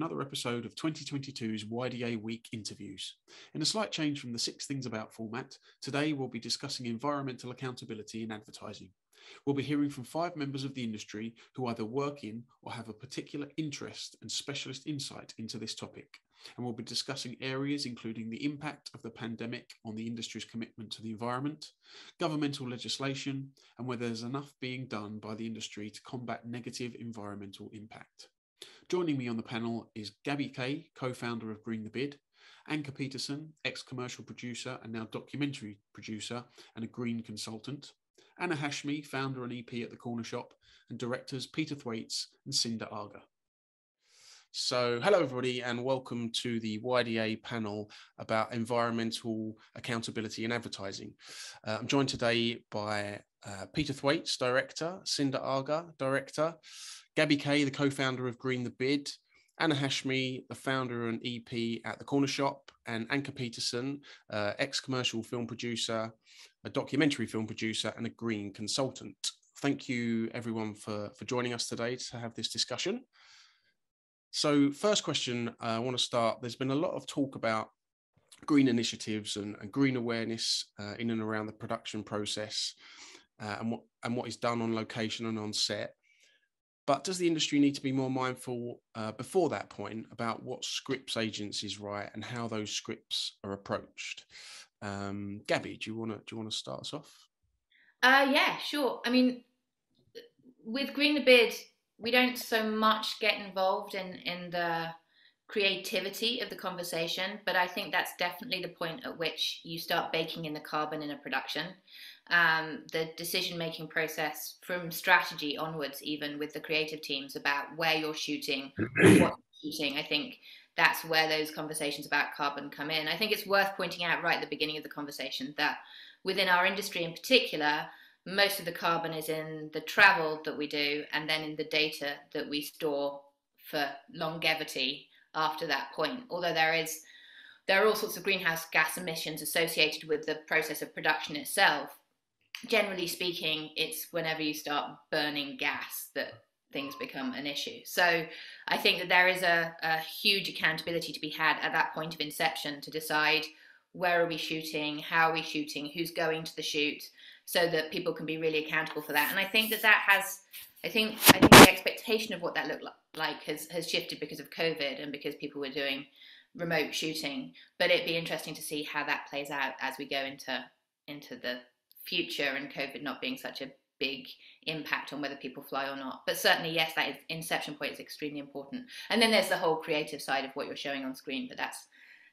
another episode of 2022's YDA Week interviews. In a slight change from the Six Things About format, today we'll be discussing environmental accountability in advertising. We'll be hearing from five members of the industry who either work in or have a particular interest and specialist insight into this topic. And we'll be discussing areas including the impact of the pandemic on the industry's commitment to the environment, governmental legislation, and whether there's enough being done by the industry to combat negative environmental impact. Joining me on the panel is Gabi Kay, co founder of Green the Bid, Anke Petersen, ex commercial producer and now documentary producer and a green consultant, Anna Hashmi, founder and EP at the Corner Shop, and directors Peter Thwaites and Sinda Agha. So, hello, everybody, and welcome to the YDA panel about environmental accountability in advertising. Uh, I'm joined today by uh, Peter Thwaites, director, Sinda Agha, director, Gabi Kay, the co-founder of Green the Bid, Anna Hashmi, the founder and EP at the Corner Shop, and Anke Petersen, uh, ex-commercial film producer, a documentary film producer, and a green consultant. Thank you, everyone, for, for joining us today to have this discussion. So, first question uh, I want to start. There's been a lot of talk about green initiatives and, and green awareness uh, in and around the production process uh, and what and what is done on location and on set. But does the industry need to be more mindful uh, before that point about what scripts agencies write and how those scripts are approached? Um, Gabi, do you want to do you want to start us off? Uh, yeah, sure. I mean, with Green the Bid, we don't so much get involved in in the creativity of the conversation, but I think that's definitely the point at which you start baking in the carbon in a production um, the decision making process from strategy onwards, even with the creative teams about where you're shooting, what you're shooting. I think that's where those conversations about carbon come in. I think it's worth pointing out right at the beginning of the conversation that within our industry in particular, most of the carbon is in the travel that we do and then in the data that we store for longevity after that point. Although there is there are all sorts of greenhouse gas emissions associated with the process of production itself generally speaking, it's whenever you start burning gas that things become an issue. So I think that there is a, a, huge accountability to be had at that point of inception to decide where are we shooting, how are we shooting, who's going to the shoot, so that people can be really accountable for that. And I think that that has, I think, I think the expectation of what that looked like has has shifted because of COVID and because people were doing remote shooting. But it'd be interesting to see how that plays out as we go into into the future and COVID not being such a big impact on whether people fly or not. But certainly, yes, that is, inception point is extremely important. And then there's the whole creative side of what you're showing on screen, but that's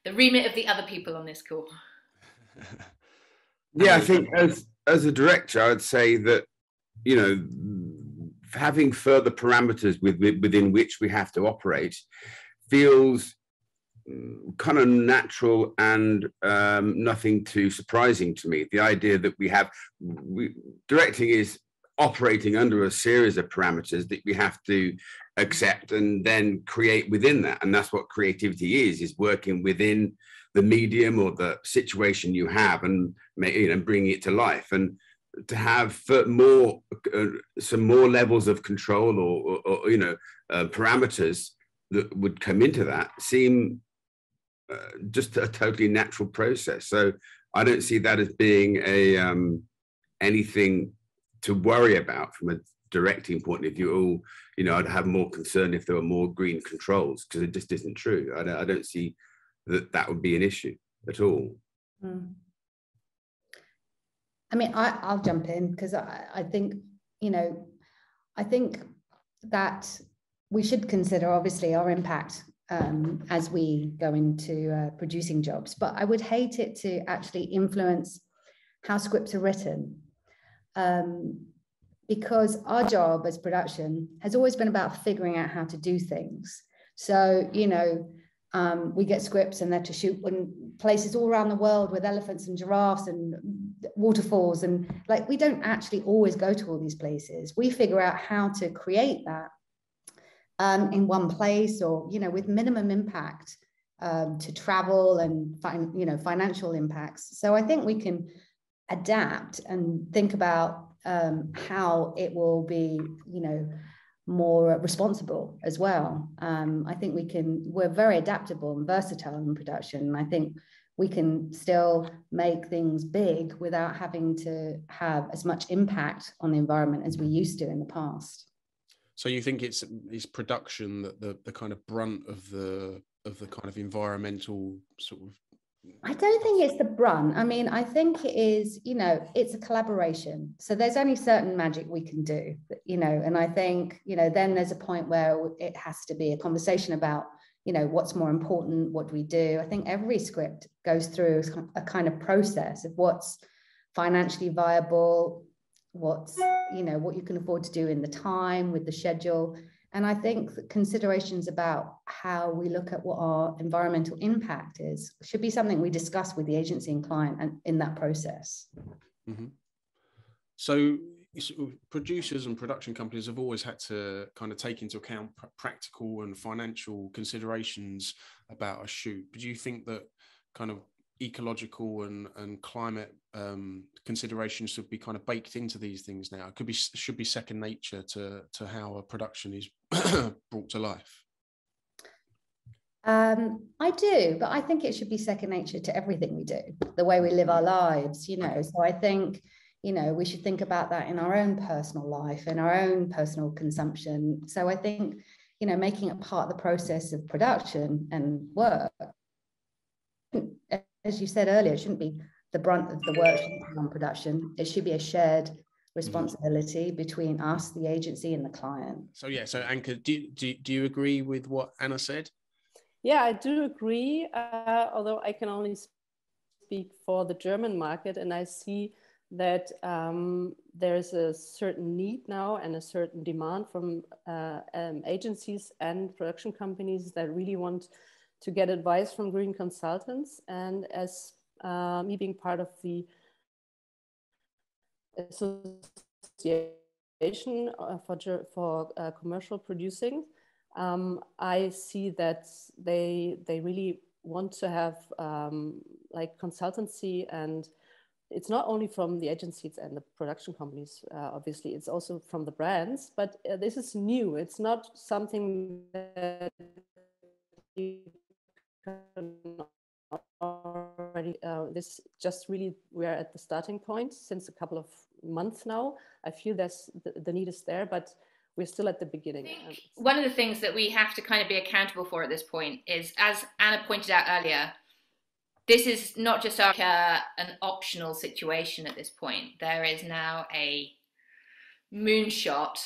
the remit of the other people on this call. yeah, I think as as a director, I'd say that you know having further parameters with, within which we have to operate feels kind of natural and um, nothing too surprising to me. The idea that we have we, directing is operating under a series of parameters that we have to accept and then create within that, and that's what creativity is: is working within the medium or the situation you have and you know bringing it to life and to have more uh, some more levels of control or, or, or you know uh, parameters that would come into that seem uh, just a totally natural process. So I don't see that as being a um, anything to worry about from a directing point of view. All you know, I'd have more concern if there were more green controls because it just isn't true. I don't, I don't see that that would be an issue at all. Mm. I mean, I, will jump in because I, I think, you know, I think that we should consider obviously our impact um, as we go into uh, producing jobs. But I would hate it to actually influence how scripts are written. Um, because our job as production has always been about figuring out how to do things. So, you know, um, we get scripts and they're to shoot in places all around the world with elephants and giraffes and waterfalls. And like, we don't actually always go to all these places. We figure out how to create that um, in one place or, you know, with minimum impact um, to travel and, find, you know, financial impacts. So I think we can adapt and think about um, how it will be, you know, more responsible as well. Um, I think we can, we're very adaptable and versatile in production. And I think we can still make things big without having to have as much impact on the environment as we used to in the past. So you think it's it's production that the the kind of brunt of the of the kind of environmental sort of I don't think it's the brunt. I mean, I think it is, you know, it's a collaboration. So there's only certain magic we can do, you know, and I think, you know, then there's a point where it has to be a conversation about you know what's more important what do we do i think every script goes through a kind of process of what's financially viable what's you know what you can afford to do in the time with the schedule and i think considerations about how we look at what our environmental impact is should be something we discuss with the agency and client and in that process mm-hmm. so producers and production companies have always had to kind of take into account practical and financial considerations about a shoot. But do you think that kind of ecological and, and climate um, considerations should be kind of baked into these things now? It could be should be second nature to to how a production is brought to life. Um, I do, but I think it should be second nature to everything we do, the way we live our lives, you know. So I think you know we should think about that in our own personal life in our own personal consumption so i think you know making it part of the process of production and work as you said earlier it shouldn't be the brunt of the work on production. It should be a shared responsibility between us the agency and the client. So yeah so Anke do, do, do you agree with what anna said? Yeah i do agree uh, although i can only speak for the german market and i see that um, there's a certain need now and a certain demand from uh, um, agencies and production companies that really want to get advice from green consultants. And as uh, me being part of the association uh, for, for uh, commercial producing, um, I see that they, they really want to have um, like consultancy and it's not only from the agencies and the production companies, uh, obviously, it's also from the brands, but uh, this is new. It's not something that already, uh, this just really, we're at the starting point since a couple of months now. I feel there's, the, the need is there, but we're still at the beginning. one of the things that we have to kind of be accountable for at this point is, as Anna pointed out earlier, this is not just like a, an optional situation at this point. There is now a moonshot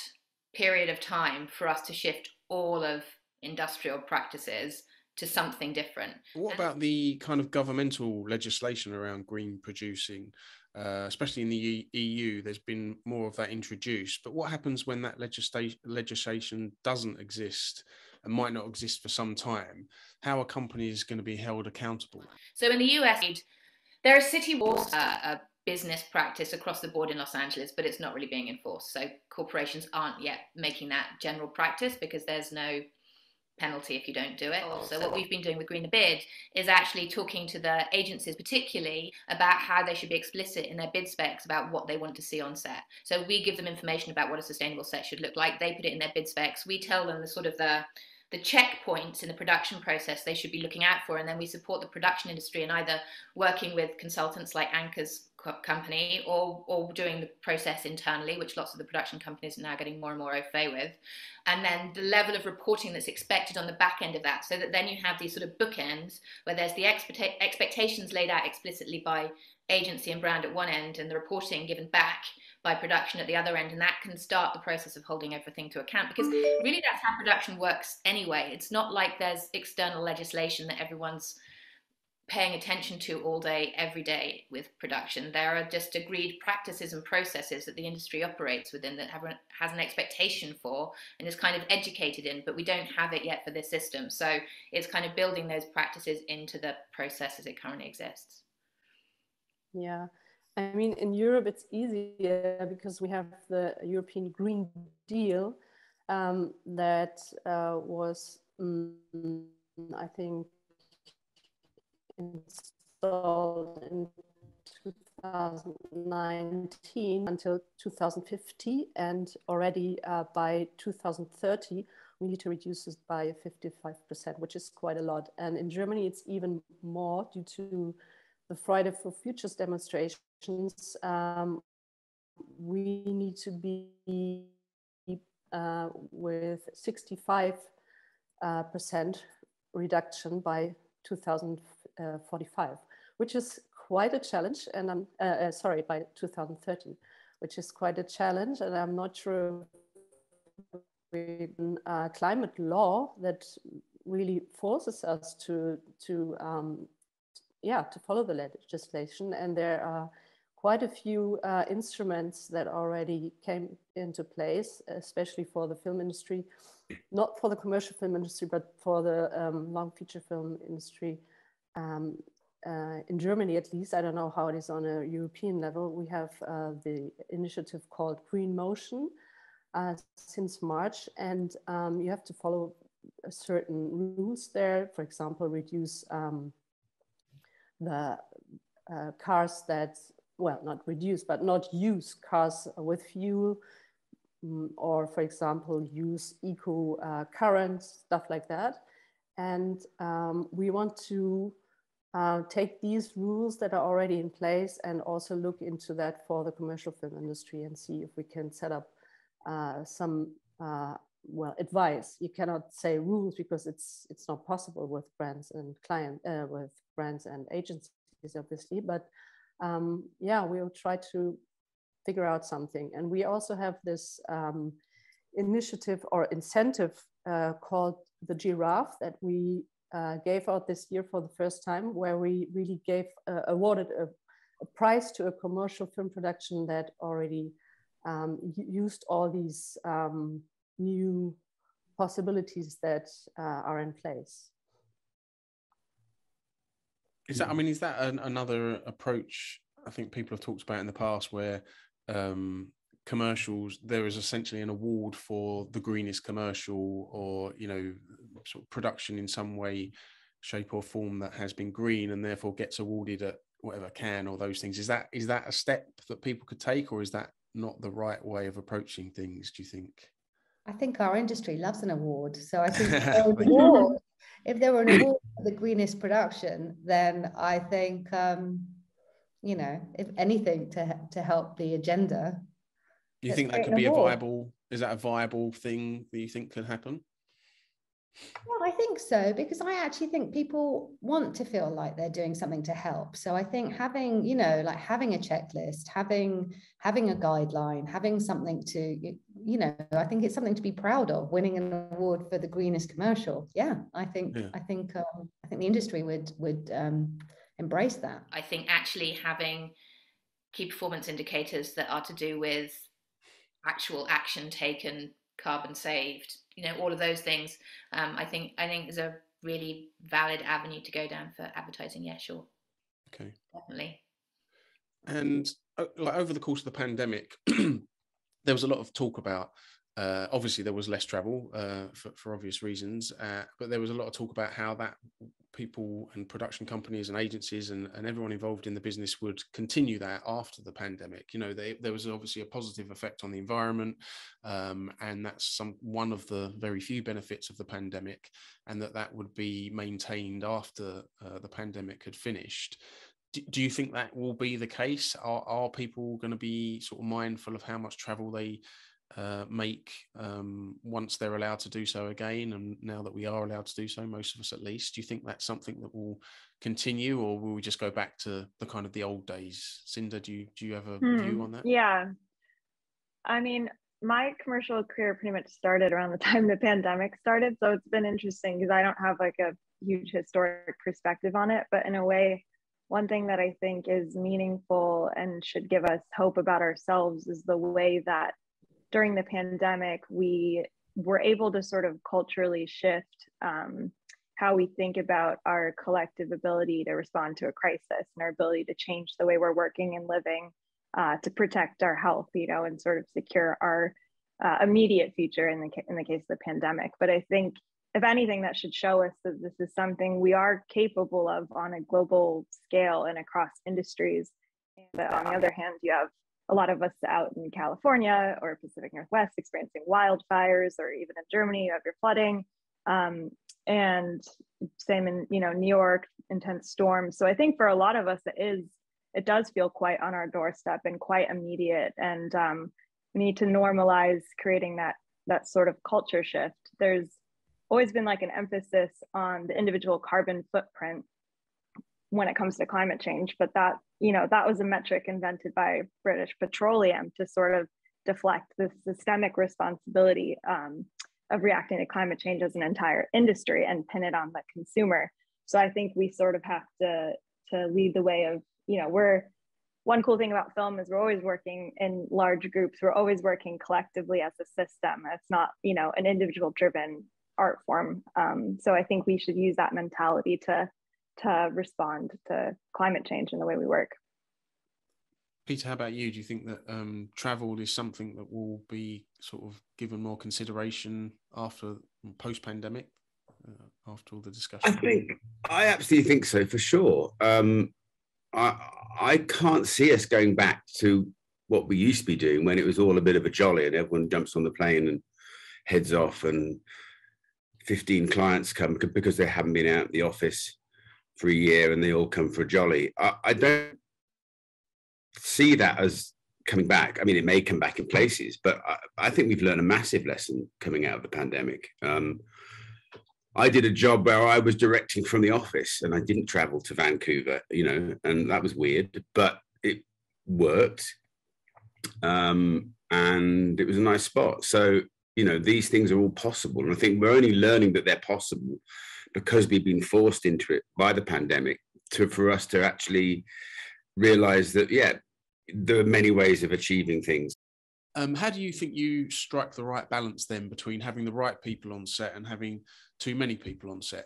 period of time for us to shift all of industrial practices to something different. What about the kind of governmental legislation around green producing? Uh, especially in the EU, there's been more of that introduced. But what happens when that legislation legislation doesn't exist and might not exist for some time? How are companies going to be held accountable? So in the US, there are city walls, uh, a business practice across the board in Los Angeles, but it's not really being enforced. So corporations aren't yet making that general practice because there's no penalty if you don't do it. Oh, so what we've been doing with Green the Bid is actually talking to the agencies particularly about how they should be explicit in their bid specs about what they want to see on set. So we give them information about what a sustainable set should look like. They put it in their bid specs. We tell them the sort of the the checkpoints in the production process they should be looking out for. And then we support the production industry in either working with consultants like Anke's company or, or doing the process internally, which lots of the production companies are now getting more and more au fait with. And then the level of reporting that's expected on the back end of that, so that then you have these sort of bookends where there's the expectations laid out explicitly by agency and brand at one end and the reporting given back by production at the other end and that can start the process of holding everything to account because really that's how production works anyway. It's not like there's external legislation that everyone's paying attention to all day every day with production. There are just agreed practices and processes that the industry operates within that everyone has an expectation for and is kind of educated in but we don't have it yet for this system. So it's kind of building those practices into the process as it currently exists. Yeah I mean, in Europe, it's easier because we have the European Green Deal um, that uh, was, um, I think, installed in 2019 until 2050, and already uh, by 2030, we need to reduce it by 55%, which is quite a lot. And in Germany, it's even more due to the Friday for Futures demonstrations. Um, we need to be uh, with 65 uh, percent reduction by 2045, which is quite a challenge. And I'm uh, uh, sorry, by 2030, which is quite a challenge. And I'm not sure uh, climate law that really forces us to to um, yeah to follow the legislation. And there are quite a few uh, instruments that already came into place, especially for the film industry, not for the commercial film industry, but for the um, long feature film industry. Um, uh, in Germany, at least, I don't know how it is on a European level. We have uh, the initiative called Green Motion uh, since March, and um, you have to follow certain rules there. For example, reduce um, the uh, cars that well, not reduce, but not use cars with fuel, mm, or for example, use eco uh, current, stuff like that. And um, we want to uh, take these rules that are already in place and also look into that for the commercial film industry and see if we can set up uh, some uh, well advice. You cannot say rules because it's it's not possible with brands and client uh, with brands and agencies obviously, but um, yeah, we'll try to figure out something. And we also have this um, initiative or incentive uh, called the Giraffe that we uh, gave out this year for the first time, where we really gave uh, awarded a, a, prize to a commercial film production that already um, used all these um, new possibilities that uh, are in place. Is that? I mean, is that an, another approach? I think people have talked about in the past where um, commercials there is essentially an award for the greenest commercial or you know sort of production in some way shape or form that has been green and therefore gets awarded at whatever can or those things is that is that a step that people could take or is that not the right way of approaching things do you think i think our industry loves an award so i think award if there were an award for the greenest production, then I think, um, you know, if anything to to help the agenda. Do you think that could be a viable? Is that a viable thing that you think could happen? Well, I think so because I actually think people want to feel like they're doing something to help. So I think having, you know, like having a checklist, having having a guideline, having something to, you know, I think it's something to be proud of. Winning an award for the greenest commercial, yeah, I think yeah. I think um, I think the industry would would um, embrace that. I think actually having key performance indicators that are to do with actual action taken, carbon saved, you know all of those things um, i think i think is a really valid avenue to go down for advertising yeah sure. Okay. Definitely. And uh, like over the course of the pandemic there was a lot of talk about uh, obviously there was less travel uh, for, for obvious reasons uh, but there was a lot of talk about how that people and production companies and agencies and, and everyone involved in the business would continue that after the pandemic. You know they, there was obviously a positive effect on the environment um, and that's some one of the very few benefits of the pandemic and that that would be maintained after uh, the pandemic had finished. Do, do you think that will be the case? Are, are people going to be sort of mindful of how much travel they uh, make um, once they're allowed to do so again. And now that we are allowed to do so, most of us at least, do you think that's something that will continue, or will we just go back to the kind of the old days? Sinda, do you do you have a hmm. view on that? Yeah, I mean, my commercial career pretty much started around the time the pandemic started, so it's been interesting because I don't have like a huge historic perspective on it, but in a way. One thing that I think is meaningful and should give us hope about ourselves is the way that during the pandemic, we were able to sort of culturally shift um, how we think about our collective ability to respond to a crisis and our ability to change the way we're working and living uh, to protect our health, you know, and sort of secure our uh, immediate future in the in the case of the pandemic. But I think, if anything, that should show us that this is something we are capable of on a global scale and across industries. But on the other hand, you have a lot of us out in California or Pacific Northwest experiencing wildfires, or even in Germany, you have your flooding. Um, and same in you know New York, intense storms. So I think for a lot of us, it is it does feel quite on our doorstep and quite immediate. And um, we need to normalize creating that that sort of culture shift. There's always been like an emphasis on the individual carbon footprint when it comes to climate change, but that you know that was a metric invented by British Petroleum to sort of deflect the systemic responsibility um, of reacting to climate change as an entire industry and pin it on the consumer. So I think we sort of have to to lead the way of you know we're one cool thing about film is we're always working in large groups. We're always working collectively as a system. It's not you know an individual driven art form. Um, so i think we should use that mentality to to respond to climate change in the way we work. Peter how about you? Do you think that um, travel is something that will be sort of given more consideration after post pandemic uh, after all the discussion? I think i absolutely think so for sure. Um, I, I can't see us going back to what we used to be doing when it was all a bit of a jolly and everyone jumps on the plane and heads off and 15 clients come because they haven't been out in the office for a year and they all come for a jolly. I, I don't see that as coming back. I mean, it may come back in places, but I, I think we've learned a massive lesson coming out of the pandemic. Um, I did a job where I was directing from the office and I didn't travel to Vancouver, you know, and that was weird, but it worked. Um, and it was a nice spot. So, you know, these things are all possible. And I think we're only learning that they're possible because we've been forced into it by the pandemic to for us to actually realize that, yeah, there are many ways of achieving things. Um, how do you think you strike the right balance then between having the right people on set and having too many people on set?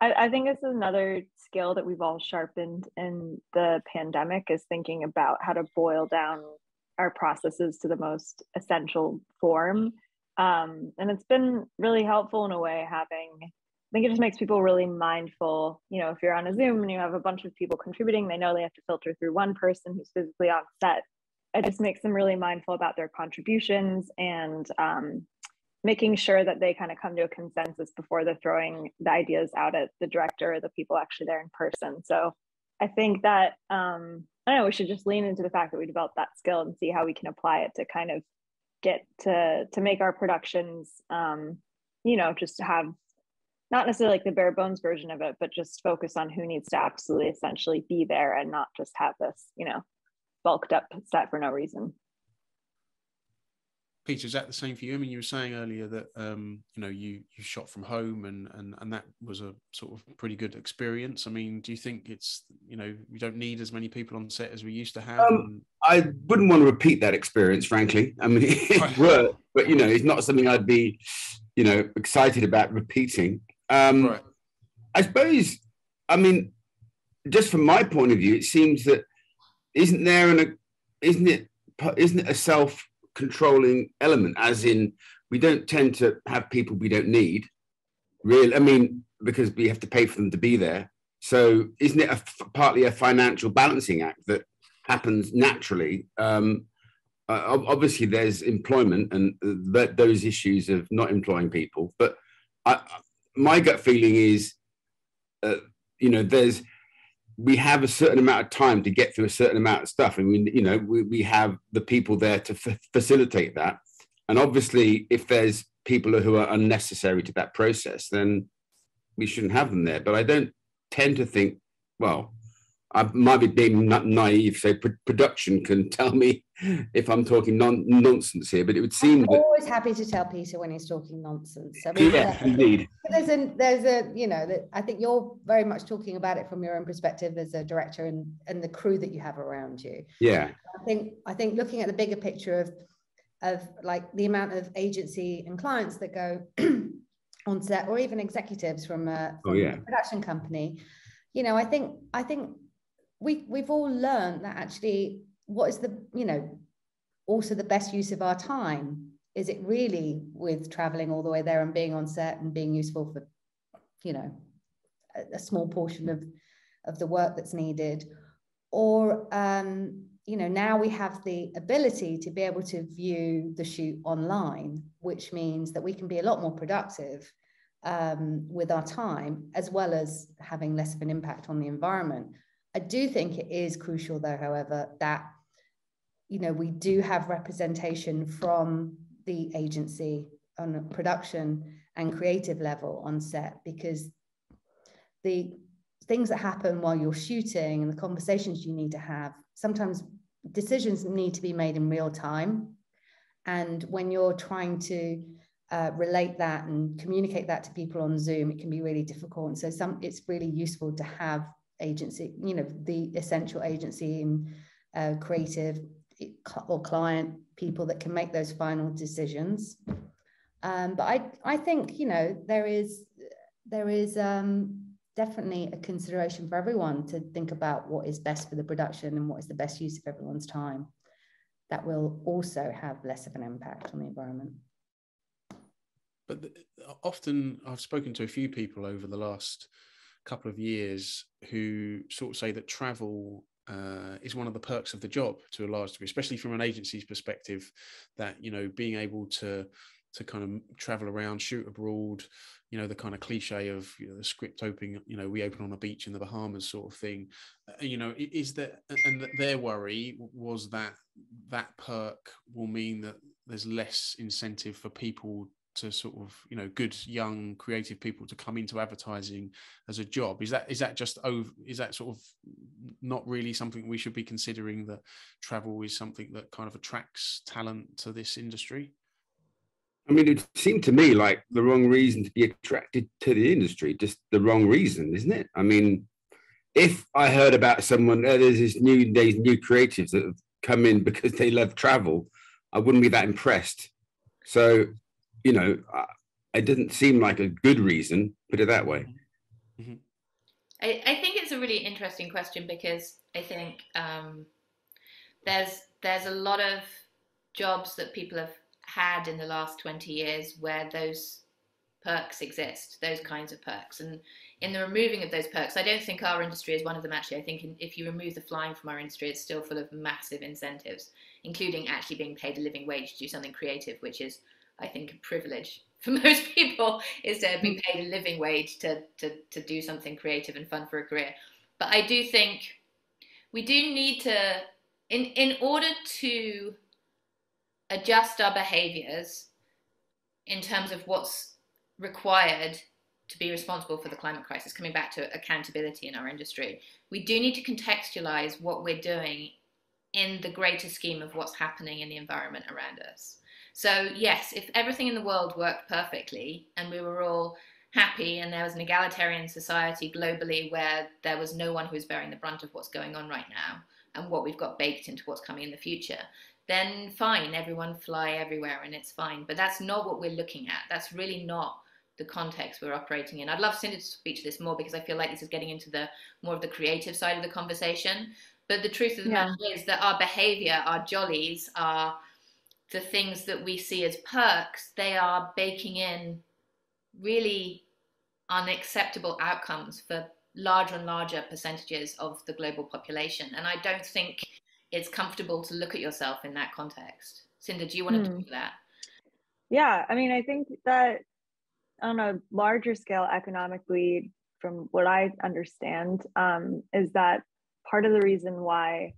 I, I think this is another skill that we've all sharpened in the pandemic is thinking about how to boil down our processes to the most essential form. Um, and it's been really helpful in a way having I think it just makes people really mindful. You know, if you're on a Zoom and you have a bunch of people contributing, they know they have to filter through one person who's physically on set it just makes them really mindful about their contributions and um, making sure that they kind of come to a consensus before they're throwing the ideas out at the director or the people actually there in person. So I think that um, I don't know, we should just lean into the fact that we developed that skill and see how we can apply it to kind of get to to make our productions um, you know, just to have not necessarily like the bare bones version of it, but just focus on who needs to absolutely essentially be there and not just have this, you know, bulked up set for no reason. Peter, is that the same for you? I mean, you were saying earlier that um, you know you you shot from home and and and that was a sort of pretty good experience. I mean, do you think it's you know we don't need as many people on set as we used to have? Um, I wouldn't want to repeat that experience, frankly. I mean, it worked, but you know, it's not something I'd be you know excited about repeating. Um, right. I suppose. I mean, just from my point of view, it seems that isn't there an isn't it isn't it a self controlling element as in we don't tend to have people we don't need really i mean because we have to pay for them to be there so isn't it a, partly a financial balancing act that happens naturally um, uh, obviously there's employment and th- those issues of not employing people but I, my gut feeling is uh, you know there's we have a certain amount of time to get through a certain amount of stuff. And we you know we, we have the people there to f- facilitate that. And obviously if there's people who are unnecessary to that process then we shouldn't have them there. But i don't tend to think well I might be being naive, so production can tell me if I'm talking non- nonsense here, but it would seem I'm always happy to tell Peter when he's talking nonsense. I mean, yeah, indeed. There's a, there's a, you know, that I think you're very much talking about it from your own perspective as a director and and the crew that you have around you. Yeah. I think I think looking at the bigger picture of of like the amount of agency and clients that go on set, or even executives from a, oh, from oh, yeah. a production company, you know, I think I think we we've all learned that actually what is the you know also the best use of our time? Is it really with traveling all the way there and being on set and being useful for you know a, a small portion of of the work that's needed? Or um, you know now we have the ability to be able to view the shoot online which means that we can be a lot more productive um, with our time as well as having less of an impact on the environment i do think it is crucial though however that you know we do have representation from the agency on a production and creative level on set because the things that happen while you're shooting and the conversations you need to have sometimes decisions need to be made in real time. And when you're trying to uh, relate that and communicate that to people on zoom it can be really difficult. And so some it's really useful to have agency you know the essential agency and uh, creative or client people that can make those final decisions um, but i i think you know there is there is um, definitely a consideration for everyone to think about what is best for the production and what is the best use of everyone's time. That will also have less of an impact on the environment. But often I've spoken to a few people over the last couple of years who sort of say that travel uh, is one of the perks of the job to a large degree, especially from an agency's perspective. That you know, being able to to kind of travel around, shoot abroad, you know the kind of cliche of you know, the script opening you know we open on a beach in the bahamas sort of thing uh, you know is that and their worry was that that perk will mean that there's less incentive for people to sort of you know good young creative people to come into advertising as a job is that is that just over is that sort of not really something we should be considering that travel is something that kind of attracts talent to this industry I mean, it seemed to me like the wrong reason to be attracted to the industry, just the wrong reason, isn't it? I mean, if I heard about someone, uh, there's this new days new creatives that have come in because they love travel, I wouldn't be that impressed. So, you know, it didn't seem like a good reason, put it that way. Mm-hmm. I, I, think it's a really interesting question because I think um, there's there's a lot of jobs that people have had in the last 20 years where those perks exist, those kinds of perks. And in the removing of those perks, I don't think our industry is one of them actually. I think if you remove the flying from our industry, it's still full of massive incentives, including actually being paid a living wage to do something creative, which is, I think, a privilege for most people is to be paid a living wage to, to, to do something creative and fun for a career. But I do think we do need to, in, in order to adjust our behaviors in terms of what's required to be responsible for the climate crisis, coming back to accountability in our industry, we do need to contextualize what we're doing in the greater scheme of what's happening in the environment around us. So, yes, if everything in the world worked perfectly and we were all happy and there was an egalitarian society globally where there was no one who was bearing the brunt of what's going on right now and what we've got baked into what's coming in the future, then fine, everyone fly everywhere and it's fine. But that's not what we're looking at. That's really not the context we're operating in. I'd love Cindy to speak to this more because I feel like this is getting into the more of the creative side of the conversation. But the truth of the yeah. matter is that our behavior, our jollies, are the things that we see as perks, they are baking in really unacceptable outcomes for larger and larger percentages of the global population. And I don't think it's comfortable to look at yourself in that context. Sinda, do you want to hmm. talk to that? Yeah, I mean, I think that on a larger scale, economically, from what I understand, um, is that part of the reason why,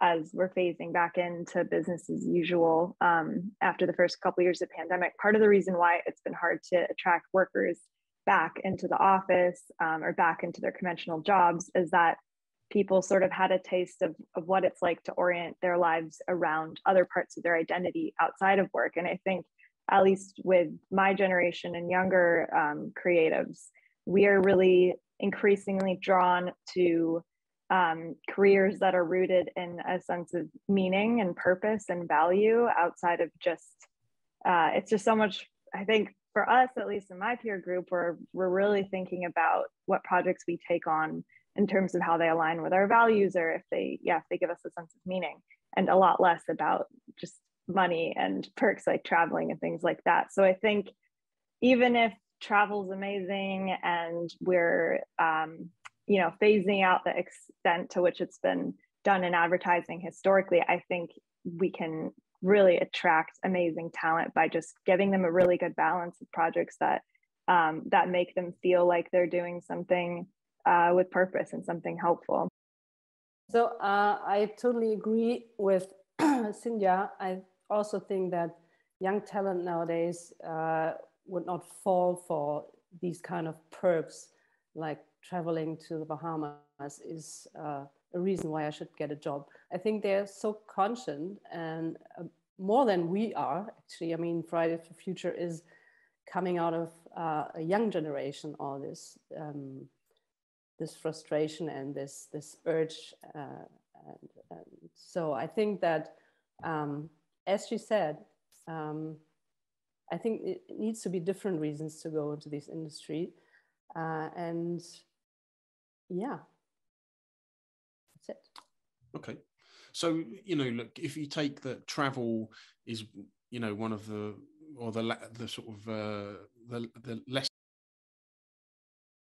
as we're phasing back into business as usual um, after the first couple years of pandemic, part of the reason why it's been hard to attract workers back into the office um, or back into their conventional jobs is that people sort of had a taste of, of what it's like to orient their lives around other parts of their identity outside of work. And I think, at least with my generation and younger um, creatives, we are really increasingly drawn to um, careers that are rooted in a sense of meaning and purpose and value outside of just, uh, it's just so much, I think, for us, at least in my peer group, we're, we're really thinking about what projects we take on in terms of how they align with our values or if they yeah if they give us a sense of meaning and a lot less about just money and perks like traveling and things like that. So i think even if travel's amazing and we're um, you know phasing out the extent to which it's been done in advertising historically, I think we can really attract amazing talent by just giving them a really good balance of projects that um, that make them feel like they're doing something uh, with purpose and something helpful. So uh, I totally agree with Cynthia. I also think that young talent nowadays uh, would not fall for these kind of perks like traveling to the Bahamas is uh, a reason why I should get a job. I think they're so conscious and uh, more than we are actually. I mean, Friday for Future is coming out of uh, a young generation. All this, um, this frustration and this this urge, uh, and, and, so I think that, um, as she said. Um, I think it needs to be different reasons to go into this industry. Uh, and yeah, that's it. Okay. So, you know, look, if you take that travel is, you know, one of the, or the, the sort of, uh, the, the less